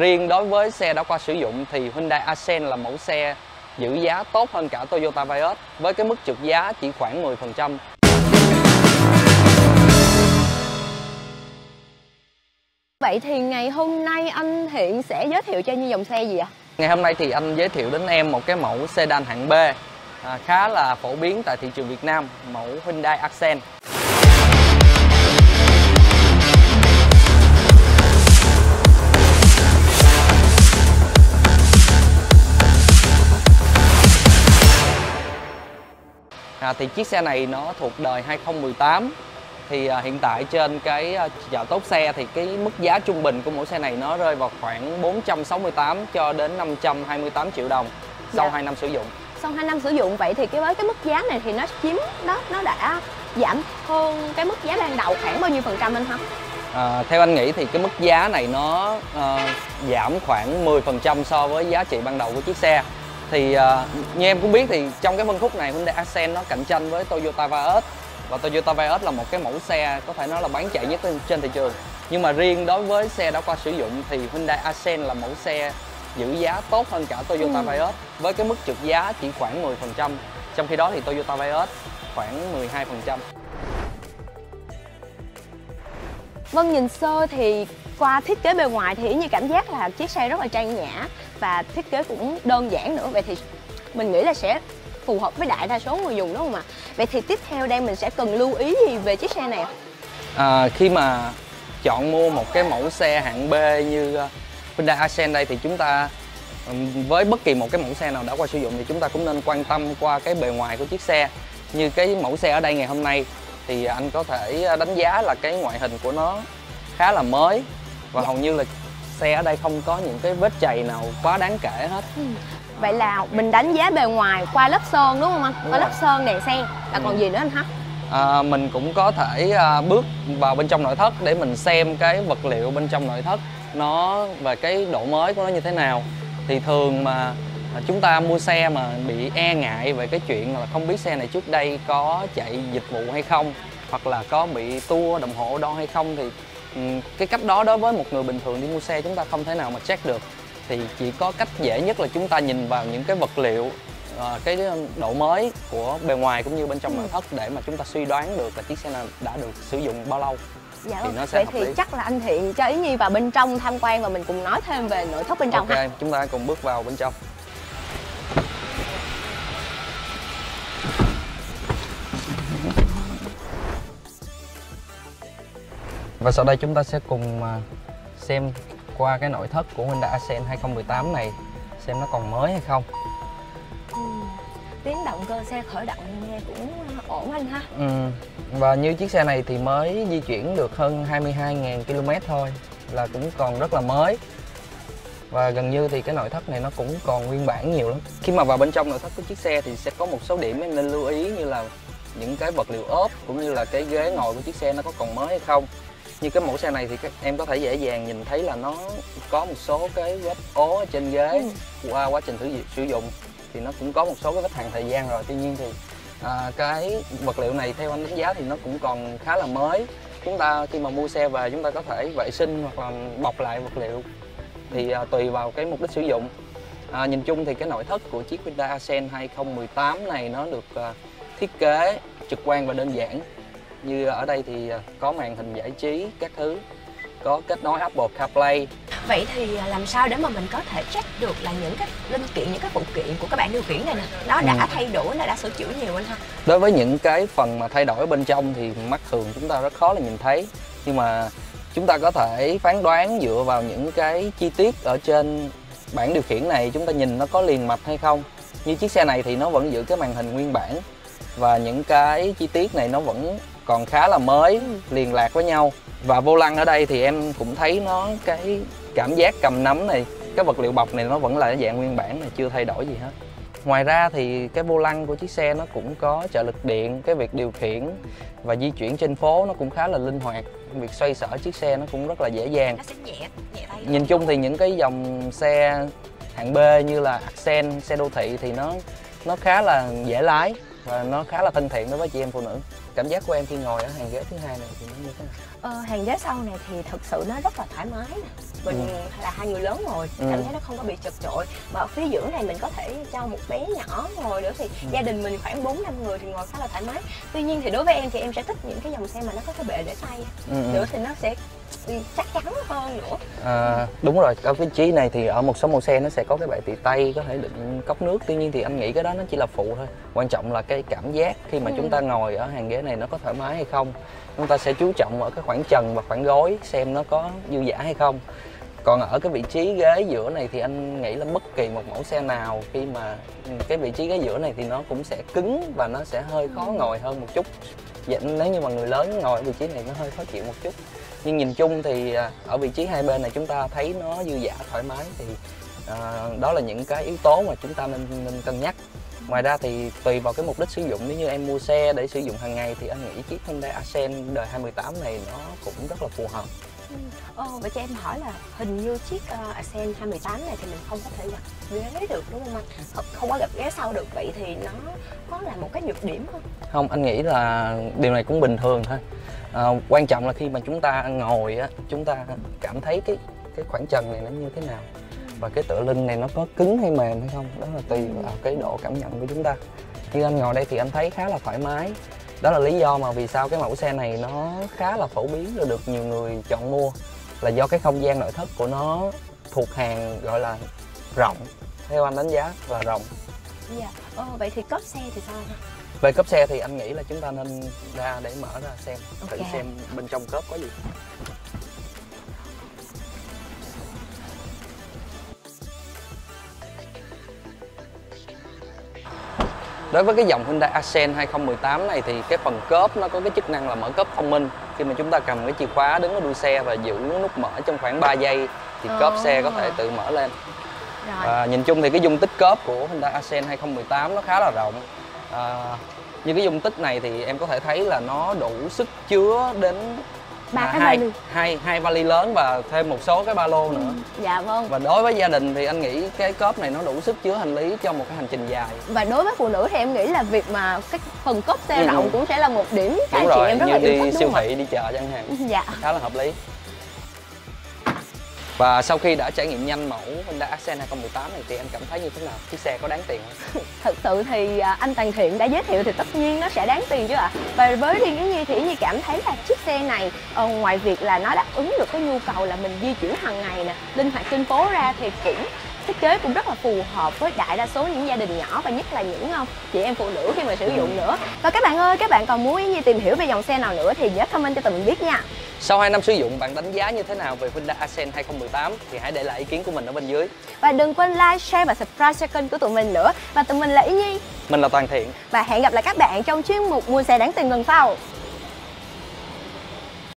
Riêng đối với xe đã qua sử dụng thì Hyundai Accent là mẫu xe giữ giá tốt hơn cả Toyota Vios với cái mức trượt giá chỉ khoảng 10%. Vậy thì ngày hôm nay anh Thiện sẽ giới thiệu cho như dòng xe gì ạ? Ngày hôm nay thì anh giới thiệu đến em một cái mẫu sedan hạng B à, khá là phổ biến tại thị trường Việt Nam, mẫu Hyundai Accent. À, thì chiếc xe này nó thuộc đời 2018 thì à, hiện tại trên cái à, chợ tốt xe thì cái mức giá trung bình của mỗi xe này nó rơi vào khoảng 468 cho đến 528 triệu đồng sau Dạ. 2 năm sử dụng. Sau 2 năm sử dụng vậy thì cái với cái mức giá này thì nó chiếm nó nó đã giảm hơn cái mức giá ban đầu khoảng bao nhiêu phần trăm anh hả? À, theo anh nghĩ thì cái mức giá này nó ờ, giảm khoảng 10% so với giá trị ban đầu của chiếc xe. Thì ờ, như em cũng biết thì trong cái phân khúc này Hyundai Accent nó cạnh tranh với Toyota Vios và Toyota Vios là một cái mẫu xe có thể nói là bán chạy nhất trên- trên thị trường. Nhưng mà riêng đối với xe đã qua sử dụng thì Hyundai Accent là mẫu xe giữ giá tốt hơn cả Toyota Ừ. Vios với cái mức trượt giá chỉ khoảng 10%. Trong khi đó thì Toyota Vios khoảng 12%. Vâng nhìn sơ thì qua thiết kế bề ngoài thì như cảm giác là chiếc xe rất là trang nhã và thiết kế cũng đơn giản nữa vậy thì mình nghĩ là sẽ phù hợp với đại đa số người dùng đúng không ạ? Vậy thì tiếp theo đây mình sẽ cần lưu ý gì về chiếc xe này? À, khi mà chọn mua một cái mẫu xe hạng B như uh, Hyundai Accent đây thì chúng ta với bất kỳ một cái mẫu xe nào đã qua sử dụng thì chúng ta cũng nên quan tâm qua cái bề ngoài của chiếc xe như cái mẫu xe ở đây ngày hôm nay thì anh có thể uh, đánh giá là cái ngoại hình của nó khá là mới và Dạ. hầu như là xe ở đây không có những cái vết chày nào quá đáng kể hết Vậy là mình đánh giá bề ngoài qua lớp sơn đúng không anh? Đúng Qua rồi. lớp sơn đèn xe là Ừ. còn gì nữa anh hả? À, mình cũng có thể à, bước vào bên trong nội thất để mình xem cái vật liệu bên trong nội thất nó về cái độ mới của nó như thế nào thì thường mà chúng ta mua xe mà bị e ngại về cái chuyện là không biết xe này trước đây có chạy dịch vụ hay không hoặc là có bị tua đồng hồ đo hay không thì cái cách đó đối với một người bình thường đi mua xe chúng ta không thể nào mà check được thì chỉ có cách dễ nhất là chúng ta nhìn vào những cái vật liệu ờ, cái độ mới của bề ngoài cũng như bên trong nội thất để mà chúng ta suy đoán được là chiếc xe này đã được sử dụng bao lâu Dạ Thì vâng. nó sẽ Vậy hợp thì lý. chắc là anh Thiện cho Ý Nhi vào bên trong tham quan và mình cùng nói thêm về nội thất bên trong ok ha. chúng ta cùng bước vào bên trong và sau đây chúng ta sẽ cùng à, xem qua cái nội thất của Hyundai Accent 2018 này xem nó còn mới hay không Ừ. Tiếng động cơ xe khởi động nghe cũng ổn anh ha. Ừ. Và như chiếc xe này thì mới di chuyển được hơn 22.000 km thôi là cũng còn rất là mới và gần như thì cái nội thất này nó cũng còn nguyên bản nhiều lắm khi mà vào bên trong nội thất của chiếc xe thì sẽ có một số điểm em nên lưu ý như là những cái vật liệu ốp cũng như là cái ghế ngồi của chiếc xe nó có còn mới hay không như cái mẫu xe này thì các em có thể dễ dàng nhìn thấy là nó có một số cái vết ố ở trên ghế qua quá trình thử sử dụng. Thì nó cũng có một số cái vết hàn thời gian rồi. Tuy nhiên thì à, cái vật liệu này theo anh đánh giá thì nó cũng còn khá là mới. Chúng ta khi mà mua xe về chúng ta có thể vệ sinh hoặc là bọc lại vật liệu thì à, tùy vào cái mục đích sử dụng. À, nhìn chung thì cái nội thất của chiếc Hyundai Accent 2018 này nó được à, thiết kế trực quan và đơn giản như ở đây thì à, có màn hình giải trí các thứ có kết nối Apple CarPlay. Vậy thì à, làm sao để mà mình có thể check được là những cái linh kiện, những cái phụ kiện của cái bảng điều khiển này nè Nó đã Ừ. thay đổi, nó đã sửa chữa nhiều anh ha? Đối với những cái phần mà thay đổi bên trong thì mắt thường chúng ta rất khó là nhìn thấy. Nhưng mà chúng ta có thể phán đoán dựa vào những cái chi tiết ở trên bảng điều khiển này chúng ta nhìn nó có liền mạch hay không. Như chiếc xe này thì nó vẫn giữ cái màn hình nguyên bản và những cái chi tiết này nó vẫn còn khá là mới liền lạc với nhau và vô lăng ở đây thì em cũng thấy nó cái cảm giác cầm nắm này cái vật liệu bọc này nó vẫn là dạng nguyên bản này chưa thay đổi gì hết Ngoài ra thì cái vô lăng của chiếc xe nó cũng có trợ lực điện, cái việc điều khiển và di chuyển trên phố nó cũng khá là linh hoạt. Việc xoay sở chiếc xe nó cũng rất là dễ dàng. Nó sẽ nhẹ, nhẹ tay Nhìn chung thì những cái dòng xe hạng B như là Accent, xe đô thị thì nó nó khá là dễ lái và nó khá là thân thiện đối với chị em phụ nữ. Cảm giác của em khi ngồi ở hàng ghế thứ hai này thì nó như thế nào Ờ, hàng ghế sau này thì thực sự nó rất là thoải mái nè mình Ừ. là hai người lớn ngồi Ừ. cảm thấy nó không có bị chật chội và ở phía giữa này mình có thể cho một bé nhỏ ngồi nữa thì Ừ. gia đình mình khoảng 4 năm người thì ngồi khá là thoải mái tuy nhiên thì đối với em thì em sẽ thích những cái dòng xe mà nó có cái bệ để tay ừ, ừ. nữa thì nó sẽ ừ, chắc chắn hơn nữa À, đúng rồi, ở vị trí này thì ở một số mẫu xe nó sẽ có cái bệ tì tay có thể đựng cốc nước Tuy nhiên thì anh nghĩ cái đó nó chỉ là phụ thôi Quan trọng là cái cảm giác khi mà Ừ. chúng ta ngồi ở hàng ghế này nó có thoải mái hay không. Chúng ta sẽ chú trọng ở cái khoảng trần và khoảng gối xem nó có dư dả hay không. Còn ở cái vị trí ghế giữa này thì anh nghĩ là bất kỳ một mẫu xe nào khi mà ừ, cái vị trí ghế giữa này thì nó cũng sẽ cứng và nó sẽ hơi khó ngồi hơn một chút. Dạ, nếu như mà người lớn ngồi ở vị trí này nó hơi khó chịu một chút. Nhưng nhìn chung thì à, ở vị trí hai bên này chúng ta thấy nó dư dả thoải mái thì à, đó là những cái yếu tố mà chúng ta nên nên cân nhắc ngoài ra thì tùy vào cái mục đích sử dụng nếu như em mua xe để sử dụng hàng ngày thì anh nghĩ chiếc Hyundai Accent đời 2018 này nó cũng rất là phù hợp Ồ, vậy cho em hỏi là hình như chiếc uh, Accent 218 này thì mình không có thể gặp ghế được đúng không anh? Không, không có gặp ghế sau được vậy thì nó có là một cái nhược điểm không? không anh nghĩ là điều này cũng bình thường thôi à, quan trọng là khi mà chúng ta ngồi á chúng ta cảm thấy cái cái khoảng trần này nó như thế nào và cái tựa lưng này nó có cứng hay mềm hay không? Đó là tùy vào cái độ cảm nhận của chúng ta. Như anh ngồi đây thì anh thấy khá là thoải mái. Đó là lý do mà vì sao cái mẫu xe này nó khá là phổ biến và được nhiều người chọn mua. Là do cái không gian nội thất của nó thuộc hàng gọi là rộng theo anh đánh giá là rộng. Dạ. Ồ, vậy thì cốp xe thì sao về cấp xe thì anh nghĩ là chúng ta nên ra để mở ra xem thử Ok. xem bên trong cốp có gì Đối với cái dòng Hyundai Accent 2018 này thì cái phần cốp nó có cái chức năng là mở cốp thông minh. Khi mà chúng ta cầm cái chìa khóa đứng ở đuôi xe và giữ nút mở trong khoảng 3 giây thì cốp xe có thể tự mở lên. Rồi. à, nhìn chung thì cái dung tích cốp của Hyundai Accent 2018 nó khá là rộng. À, như cái dung tích này thì em có thể thấy là nó đủ sức chứa đến Ba à, cái hai, vali. hai hai vali lớn và thêm một số cái ba lô nữa Dạ vâng. và đối với gia đình thì anh nghĩ cái cốp này nó đủ sức chứa hành lý cho một cái hành trình dài Và đối với phụ nữ thì em nghĩ là việc mà cái phần cốp xe Ừ, rộng ừ. cũng sẽ là một điểm các chị em rất là yêu đi thích siêu đúng không thị đi chợ chẳng hạn? Dạ. khá là hợp lý và sau khi đã trải nghiệm nhanh mẫu Hyundai Accent 2018 này thì em cảm thấy như thế nào chiếc xe có đáng tiền không Thực sự thì à, anh Toàn Thiện đã giới thiệu thì tất nhiên nó sẽ đáng tiền chứ ạ. Và với riêng cái Nhi thì Nhi cảm thấy là chiếc xe này ờ, ngoài việc là nó đáp ứng được cái nhu cầu là mình di chuyển hàng ngày nè, linh hoạt trên phố ra thì cũng thiết kế cũng rất là phù hợp với đại đa số những gia đình nhỏ và nhất là những ờ, chị em phụ nữ khi mà sử dụng nữa. Và các bạn ơi, các bạn còn muốn Yến Nhi tìm hiểu về dòng xe nào nữa thì nhớ comment cho tụi mình biết nha. Sau 2 năm sử dụng, bạn đánh giá như thế nào về Hyundai Accent 2018 thì hãy để lại ý kiến của mình ở bên dưới. Và đừng quên like, share và subscribe cho kênh của tụi mình nữa. Và tụi mình là Yến Nhi Mình là Toàn Thiện. và hẹn gặp lại các bạn trong chuyên mục mua xe đáng tiền lần sau.